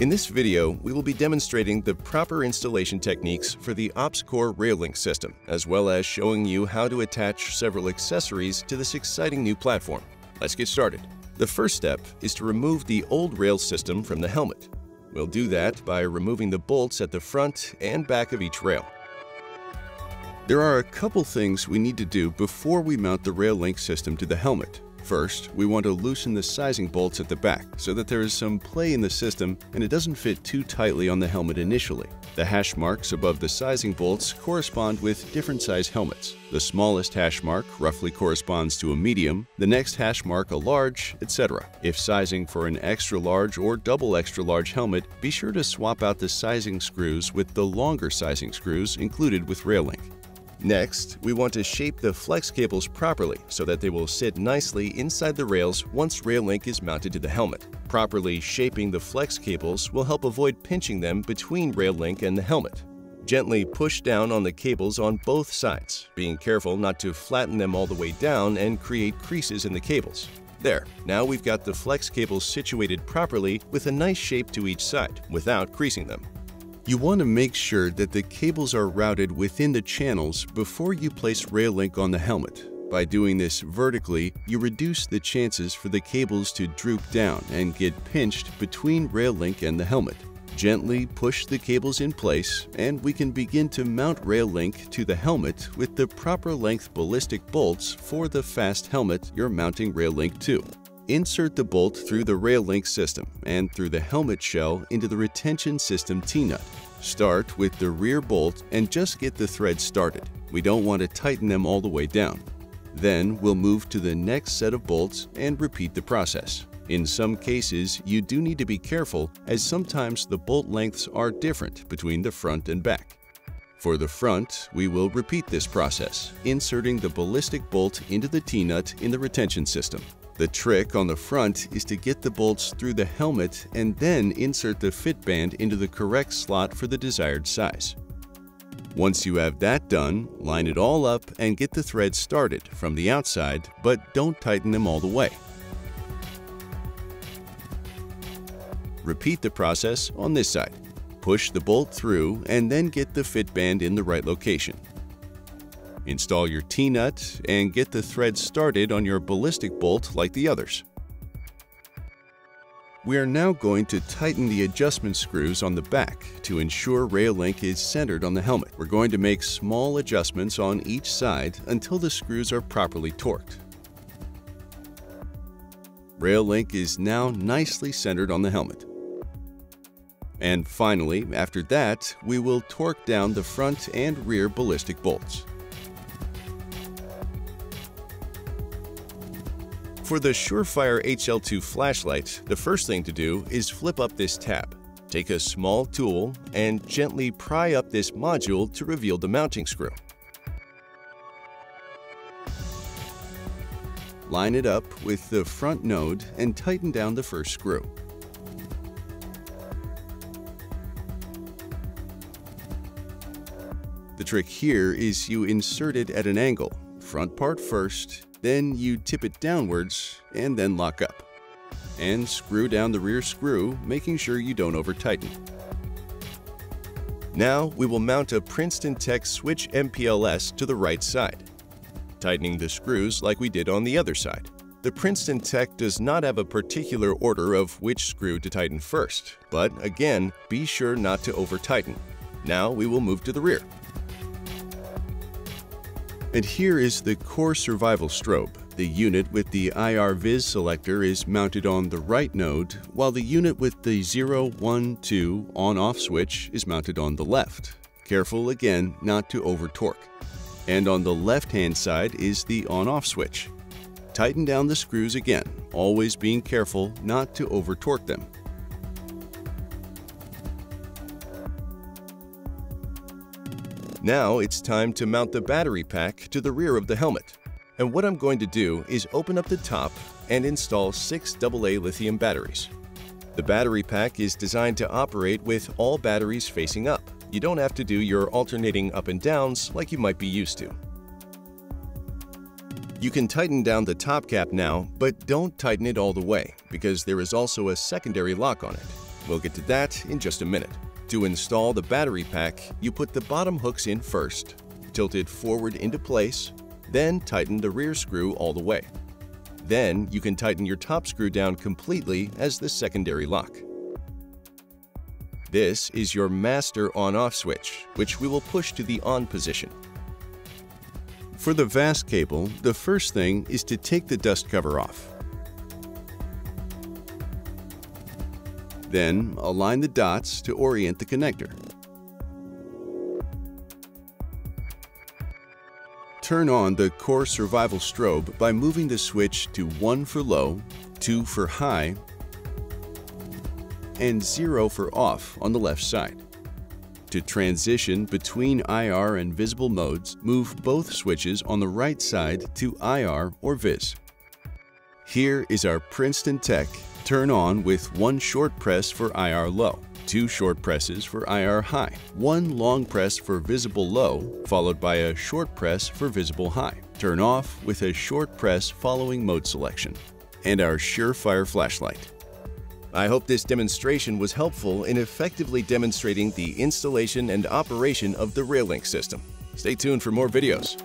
In this video, we will be demonstrating the proper installation techniques for the Ops-Core RAILINK system, as well as showing you how to attach several accessories to this exciting new platform. Let's get started. The first step is to remove the old rail system from the helmet. We'll do that by removing the bolts at the front and back of each rail. There are a couple things we need to do before we mount the RAILINK system to the helmet. First, we want to loosen the sizing bolts at the back so that there is some play in the system and it doesn't fit too tightly on the helmet initially. The hash marks above the sizing bolts correspond with different size helmets. The smallest hash mark roughly corresponds to a medium, the next hash mark a large, etc. If sizing for an extra large or double extra large helmet, be sure to swap out the sizing screws with the longer sizing screws included with RAILINK. Next, we want to shape the flex cables properly so that they will sit nicely inside the rails once RAILINK is mounted to the helmet. Properly shaping the flex cables will help avoid pinching them between RAILINK and the helmet. Gently push down on the cables on both sides, being careful not to flatten them all the way down and create creases in the cables. There, now we've got the flex cables situated properly with a nice shape to each side without creasing them. You want to make sure that the cables are routed within the channels before you place RAILINK on the helmet. By doing this vertically, you reduce the chances for the cables to droop down and get pinched between RAILINK and the helmet. Gently push the cables in place and we can begin to mount RAILINK to the helmet with the proper length ballistic bolts for the fast helmet you're mounting RAILINK to. Insert the bolt through the RAILINK system and through the helmet shell into the retention system T-nut. Start with the rear bolt and just get the thread started. We don't want to tighten them all the way down. Then we'll move to the next set of bolts and repeat the process. In some cases, you do need to be careful as sometimes the bolt lengths are different between the front and back. For the front, we will repeat this process, inserting the ballistic bolt into the T-nut in the retention system. The trick on the front is to get the bolts through the helmet and then insert the fit band into the correct slot for the desired size. Once you have that done, line it all up and get the threads started from the outside, but don't tighten them all the way. Repeat the process on this side. Push the bolt through and then get the fit band in the right location. Install your T-nut and get the thread started on your ballistic bolt like the others. We are now going to tighten the adjustment screws on the back to ensure RAILINK is centered on the helmet. We're going to make small adjustments on each side until the screws are properly torqued. RAILINK is now nicely centered on the helmet. And finally, after that, we will torque down the front and rear ballistic bolts. For the Surefire HL2 flashlight, the first thing to do is flip up this tab. Take a small tool and gently pry up this module to reveal the mounting screw. Line it up with the front node and tighten down the first screw. The trick here is you insert it at an angle, front part first then you tip it downwards and then lock up. And screw down the rear screw, making sure you don't over tighten. Now we will mount a Princeton Tec Switch MPLS to the right side, tightening the screws like we did on the other side. The Princeton Tec does not have a particular order of which screw to tighten first, but again, be sure not to over tighten. Now we will move to the rear. And here is the core survival strobe. The unit with the IR Viz selector is mounted on the right node, while the unit with the 0, 1, 2 on-off switch is mounted on the left. Careful again not to over torque. And on the left-hand side is the on-off switch. Tighten down the screws again, always being careful not to over torque them. Now it's time to mount the battery pack to the rear of the helmet. And what I'm going to do is open up the top and install six AA lithium batteries. The battery pack is designed to operate with all batteries facing up. You don't have to do your alternating up and downs like you might be used to. You can tighten down the top cap now, but don't tighten it all the way because there is also a secondary lock on it. We'll get to that in just a minute. To install the battery pack, you put the bottom hooks in first, tilt it forward into place, then tighten the rear screw all the way. Then you can tighten your top screw down completely as the secondary lock. This is your master on-off switch, which we will push to the on position. For the VAST cable, the first thing is to take the dust cover off. Then align the dots to orient the connector. Turn on the core survival strobe by moving the switch to 1 for low, 2 for high, and 0 for off on the left side. To transition between IR and visible modes, move both switches on the right side to IR or Vis. Here is our Princeton Tec turn on with one short press for IR low, two short presses for IR high, one long press for visible low, followed by a short press for visible high. Turn off with a short press following mode selection. And our Surefire flashlight. I hope this demonstration was helpful in effectively demonstrating the installation and operation of the RAILINK system. Stay tuned for more videos.